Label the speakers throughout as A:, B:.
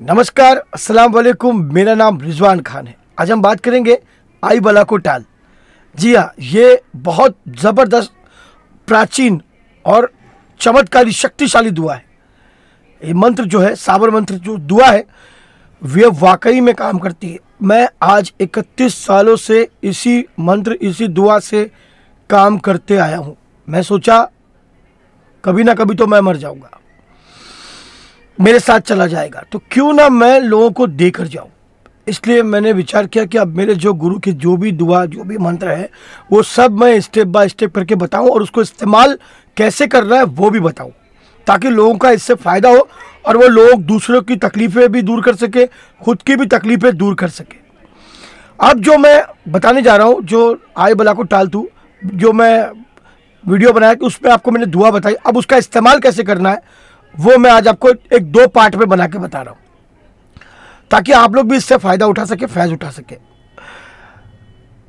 A: नमस्कार, अस्सलाम वालेकुम। मेरा नाम रिजवान खान है। आज हम बात करेंगे आई बला को टाल। जी हाँ ये बहुत ज़बरदस्त, प्राचीन और चमत्कारी, शक्तिशाली दुआ है। ये मंत्र जो है साबर मंत्र जो दुआ है, वे वाकई में काम करती है। मैं आज 31 सालों से इसी मंत्र, इसी दुआ से काम करते आया हूँ। मैं सोचा, कभी ना कभी तो मैं मर जाऊँगा। मेरे साथ चला जाएगा। तो क्यों ना मैं लोगों को देकर जाऊँ? इसलिए मैंने विचार किया कि अब मेरे जो गुरु की जो भी दुआ, जो भी मंत्र है, वो सब मैं स्टेप बाय स्टेप करके बताऊँ और उसको इस्तेमाल कैसे करना है, वो भी बताऊँ। ताकि लोगों का इससे फ़ायदा हो और वो लोग दूसरों की तकलीफ़ें भी दूर कर सके, खुद की भी तकलीफ़ें दूर कर सके। अब जो मैं बताने जा रहा हूँ, जो आय बला को टालतू जो मैं वीडियो बनाया कि उसमें आपको मैंने दुआ बताई, अब उसका इस्तेमाल कैसे करना है वो मैं आज आपको एक दो पार्ट में बना के बता रहा हूँ, ताकि आप लोग भी इससे फ़ायदा उठा सके, फैज़ उठा सके।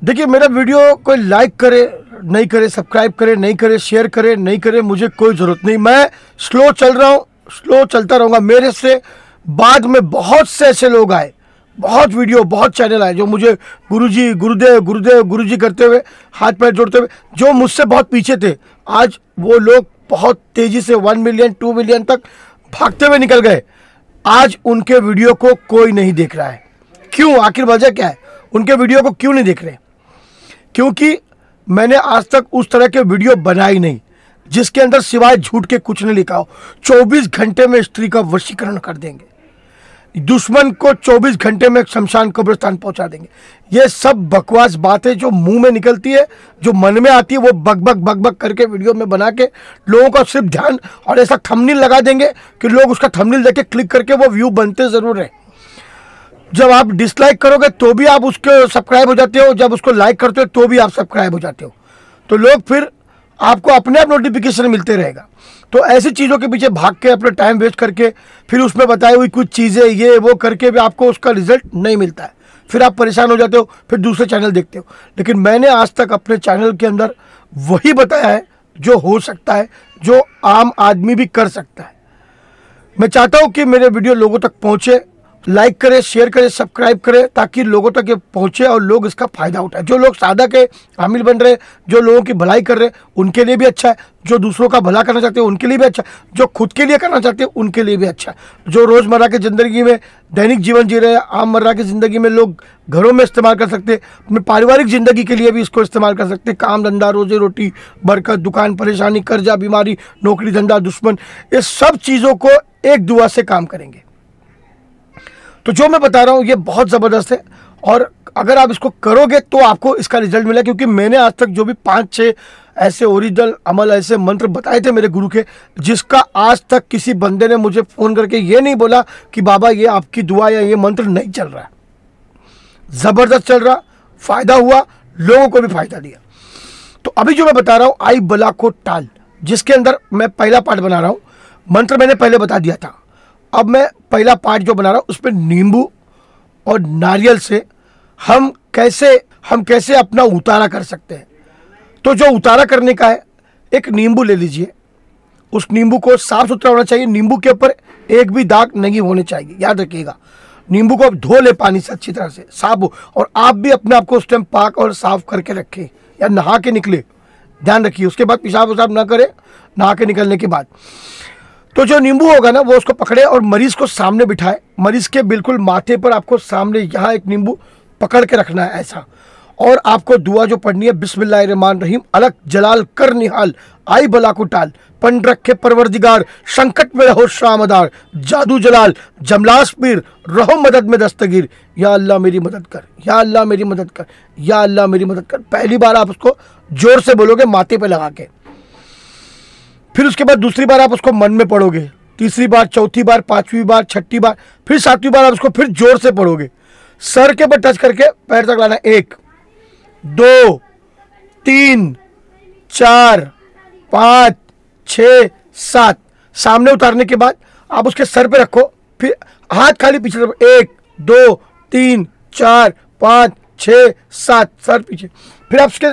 A: देखिए, मेरा वीडियो कोई लाइक करे, नहीं करे सब्सक्राइब करे, नहीं करे शेयर करे, नहीं करे, मुझे कोई ज़रूरत नहीं। मैं स्लो चल रहा हूँ स्लो चलता रहूँगा। मेरे से बाद में बहुत से ऐसे लोग आए, बहुत वीडियो, बहुत चैनल आए, जो मुझे गुरुजी, गुरुदेव गुरुदेव, गुरुजी करते हुए हाथ पैर जोड़ते हुए, जो मुझसे बहुत पीछे थे। आज वो लोग बहुत तेज़ी से वन मिलियन, टू मिलियन तक भागते हुए निकल गए। आज उनके वीडियो को कोई नहीं देख रहा है। क्यों? आखिर वजह क्या है? उनके वीडियो को क्यों नहीं देख रहे? क्योंकि मैंने आज तक उस तरह के वीडियो बनाई नहीं, जिसके अंदर सिवाय झूठ के कुछ नहीं लिखा हो। 24 घंटे में स्त्री का वशीकरण कर देंगे। दुश्मन को 24 घंटे में शमशान कब्रिस्तान पहुँचा देंगे। ये सब बकवास बातें जो मुँह में निकलती है, जो मन में आती है, वो बक बक बक करके वीडियो में बना के लोगों का सिर्फ़ ध्यान और ऐसा थंबनेल लगा देंगे कि लोग उसका थंबनेल देख क्लिक करके वो व्यू बनते ज़रूर है जब आप डिसलाइक करोगे तो भी आप उसके सब्सक्राइब हो जाते हो, जब उसको लाइक करते हो तो भी आप सब्सक्राइब हो जाते हो। तो लोग फिर आपको अपने आप नोटिफिकेशन मिलते रहेगा। तो ऐसी चीज़ों के पीछे भाग के अपने टाइम वेस्ट करके, फिर उसमें बताई हुई कुछ चीज़ें, ये, वो करके भी आपको उसका रिज़ल्ट नहीं मिलता है। फिर आप परेशान हो जाते हो, फिर दूसरे चैनल देखते हो। लेकिन मैंने आज तक अपने चैनल के अंदर वही बताया है, जो हो सकता है, जो आम आदमी भी कर सकता है। मैं चाहता हूँ कि मेरे वीडियो लोगों तक पहुँचे लाइक करें, शेयर करें, सब्सक्राइब करें ताकि लोगों तक ये पहुँचे और लोग इसका फ़ायदा उठाए। जो लोग साधक के हामिल बन रहे, जो लोगों की भलाई कर रहे, उनके लिए भी अच्छा है। जो दूसरों का भला करना चाहते हैं, उनके लिए भी अच्छा है। जो खुद के लिए करना चाहते हैं, उनके लिए भी अच्छा है। जो रोज़मर्रा की ज़िंदगी में दैनिक जीवन जी रहे हैं, आम मर्रा की ज़िंदगी में लोग घरों में इस्तेमाल कर सकते हैं, अपनी पारिवारिक ज़िंदगी के लिए भी इसको इस्तेमाल कर सकते हैं। काम धंधा, रोजी रोटी, बरकत, दुकान, परेशानी, कर्जा, बीमारी, नौकरी, धंधा, दुश्मन, ये सब चीज़ों को एक दुआ से काम करेंगे। तो जो मैं बता रहा हूँ, ये बहुत ज़बरदस्त है। और अगर आप इसको करोगे तो आपको इसका रिज़ल्ट मिला क्योंकि मैंने आज तक जो भी पाँच छः ऐसे ओरिजिनल अमल, ऐसे मंत्र बताए थे मेरे गुरु के, जिसका आज तक किसी बंदे ने मुझे फ़ोन करके ये नहीं बोला कि बाबा, ये आपकी दुआ या ये मंत्र नहीं चल रहा ज़बरदस्त चल रहा, फ़ायदा हुआ, लोगों को भी फ़ायदा दिया। तो अभी जो मैं बता रहा हूँ, आई बला को टाल, जिसके अंदर मैं पहला पार्ट बना रहा हूँ, मंत्र मैंने पहले बता दिया था। अब मैं पहला पार्ट जो बना रहा हूँ, उसमें नींबू और नारियल से हम कैसे हम कैसे अपना उतारा कर सकते हैं। तो जो उतारा करने का है, एक नींबू ले लीजिए। उस नींबू को साफ़ सुथरा होना चाहिए। नींबू के ऊपर एक भी दाग नहीं होने चाहिए, याद रखिएगा। नींबू को आप धो ले पानी से अच्छी तरह से, साफ़ हो, और आप भी अपने आप को उस टाइम पाक और साफ़ करके रखें, या नहा के निकले। ध्यान रखिए, उसके बाद पेशाब वसाब ना करें, नहा के निकलने के बाद। तो जो नींबू होगा ना, वो उसको पकड़े और मरीज़ को सामने बिठाए। मरीज़ के बिल्कुल माथे पर आपको सामने यहाँ एक नींबू पकड़ के रखना है ऐसा। और आपको दुआ जो पढ़नी है बिस्मिल्लाहमान रहीम, अलग जलाल कर निहाल, आई बला को टाल। पंड रखे परवरदिगार, संकट में रहो शामदार, जादू जलाल, जमलास पीर, रहो मदद में दस्तगीर। या अल्लाह मेरी मदद कर, या अल्लाह मेरी मदद कर, या अल्लाह मेरी मदद कर। पहली बार आप उसको ज़ोर से बोलोगे, माथे पे लगा के। फिर उसके बाद दूसरी बार आप उसको मन में पढ़ोगे, तीसरी बार, चौथी बार, पांचवी बार, छठी बार, फिर सातवीं बार आप उसको फिर ज़ोर से पढ़ोगे। सर के ऊपर टच करके पैर तक लाना, एक, दो, तीन, चार, पाँच छ सात। सामने उतारने के बाद आप उसके सर पे रखो, फिर हाथ खाली पीछे तरफ़ एक, दो, तीन, चार, पाँच छ सात, सर पीछे। फिर आप उसके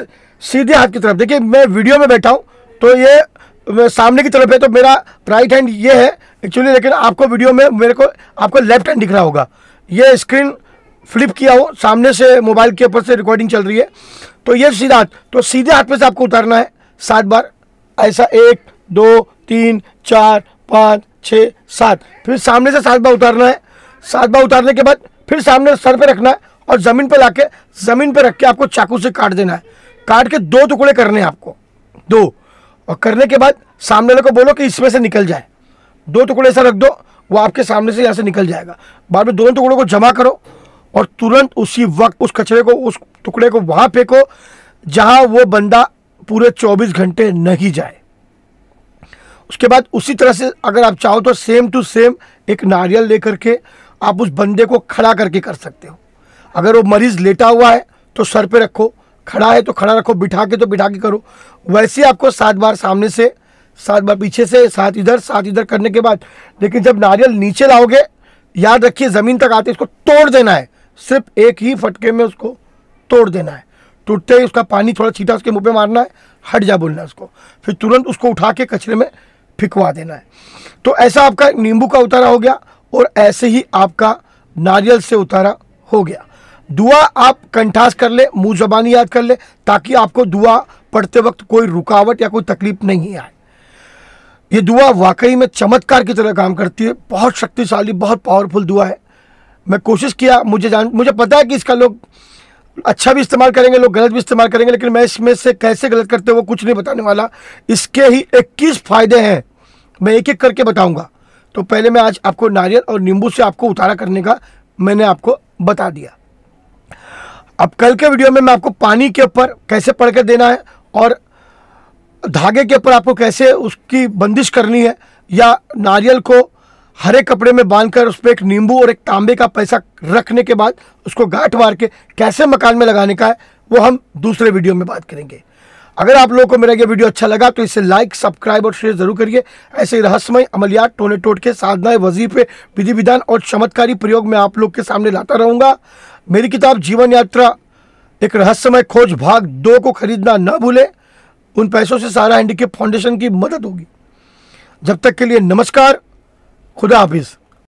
A: सीधे हाथ की तरफ़, देखिए मैं वीडियो में बैठा हूँ तो ये सामने की तरफ़ है तो मेरा राइट हैंड ये है एक्चुअली लेकिन आपको वीडियो में मेरे को, आपको लेफ़्ट हैंड दिख रहा होगा। ये स्क्रीन फ्लिप किया हो, सामने से मोबाइल के ऊपर से रिकॉर्डिंग चल रही है। तो ये सीधा हाथ तो सीधे हाथ में से आपको उतारना है, सात बार। ऐसा एक, दो, तीन, चार, पाँच छः सात। फिर सामने से सात बार उतारना है। सात बार उतारने के बाद फिर सामने सर पे रखना है और ज़मीन पे लाके, ज़मीन पे रख के आपको चाकू से काट देना है। काट के दो टुकड़े करने हैं आपको। दो। और करने के बाद सामने वाले को बोलो कि इसमें से निकल जाए। दो टुकड़े ऐसा रख दो, वो आपके सामने से यहाँ से निकल जाएगा। बाद में दोनों टुकड़ों को जमा करो और तुरंत उसी वक्त उस कचरे को, उस टुकड़े को वहाँ फेंको, जहाँ वो बंदा पूरे 24 घंटे नहीं जाए। उसके बाद उसी तरह से अगर आप चाहो तो सेम टू सेम एक नारियल लेकर के आप उस बंदे को खड़ा करके कर सकते हो। अगर वो मरीज़ लेटा हुआ है तो सर पे रखो। खड़ा है तो खड़ा रखो, बिठा के तो बिठा के करो। वैसे आपको सात बार सामने से, सात बार पीछे से, सात इधर सात इधर करने के बाद। लेकिन जब नारियल नीचे लाओगे, याद रखिए, ज़मीन तक आते इसको तोड़ देना है। सिर्फ़ एक ही फटके में उसको तोड़ देना है। टूटते ही उसका पानी थोड़ा छीटा, उसके मुँह पे मारना है, हट जा बोलना है उसको। फिर तुरंत उसको उठा के कचरे में फिकवा देना है। तो ऐसा आपका नींबू का उतारा हो गया, और ऐसे ही आपका नारियल से उतारा हो गया। दुआ आप कंठास कर ले, मुँह जबानी याद कर ले, ताकि आपको दुआ पढ़ते वक्त कोई रुकावट या कोई तकलीफ़ नहीं आए। ये दुआ वाकई में चमत्कार की तरह काम करती है, बहुत शक्तिशाली, बहुत पावरफुल दुआ है। मैं कोशिश किया, मुझे जान, मुझे पता है कि इसका लोग अच्छा भी इस्तेमाल करेंगे, लोग गलत भी इस्तेमाल करेंगे, लेकिन मैं इसमें से कैसे गलत करते वो कुछ नहीं बताने वाला। इसके ही इक्कीस फ़ायदे हैं, मैं एक एक करके बताऊँगा। तो पहले मैं आज आपको नारियल और नींबू से आपको उतारा करने का मैंने आपको बता दिया। अब कल के वीडियो में मैं आपको पानी के ऊपर कैसे पढ़ कर देना है और धागे के ऊपर आपको कैसे उसकी बंदिश करनी है या नारियल को हरे कपड़े में बांधकर उस पर एक नींबू और एक तांबे का पैसा रखने के बाद उसको गांठ मार के कैसे मकान में लगाने का है, वो हम दूसरे वीडियो में बात करेंगे। अगर आप लोगों को मेरा ये वीडियो अच्छा लगा तो इसे लाइक, सब्सक्राइब और शेयर ज़रूर करिए। ऐसे रहस्यमय अमलियात टोने टोट के साधनाएँ, वजीफे विधि विधान और चमत्कारी प्रयोग में आप लोग के सामने लाता रहूँगा। मेरी किताब जीवन यात्रा, एक रहस्यमय खोज भाग दो को खरीदना न भूले, उन पैसों से सारा हैंडीकेप फाउंडेशन की मदद होगी। जब तक के लिए नमस्कार, खुदा हाफिज़।